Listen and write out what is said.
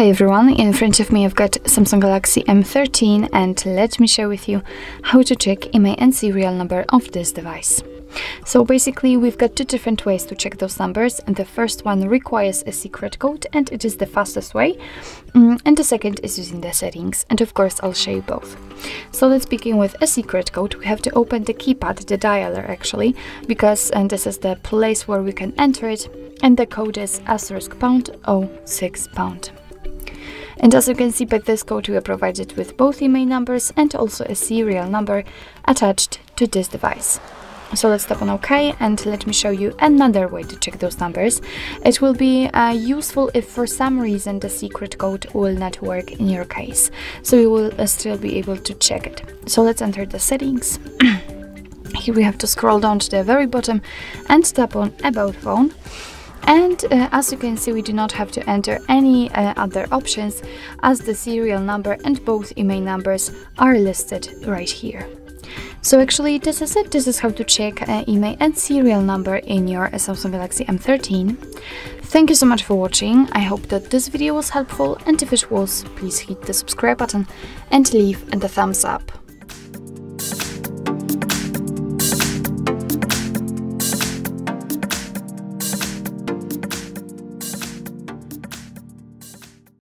Hi everyone, in front of me I've got Samsung Galaxy M13 and let me share with you how to check and serial number of this device. So basically we've got two different ways to check those numbers and the first one requires a secret code and it is the fastest way mm, and the second is using the settings and of course I'll show you both. So let's begin with a secret code. We have to open the keypad, the dialer actually, because and this is the place where we can enter it and the code is asterisk pound 06 pound. And as you can see by this code we are provided with both IMEI numbers and also a serial number attached to this device. So let's tap on OK and let me show you another way to check those numbers. It will be uh, useful if for some reason the secret code will not work in your case. So you will uh, still be able to check it. So let's enter the settings. Here we have to scroll down to the very bottom and tap on About Phone. And uh, as you can see, we do not have to enter any uh, other options as the serial number and both IMEI numbers are listed right here. So actually this is it, this is how to check uh, IMEI and serial number in your Samsung Galaxy M13. Thank you so much for watching, I hope that this video was helpful and if it was, please hit the subscribe button and leave a thumbs up.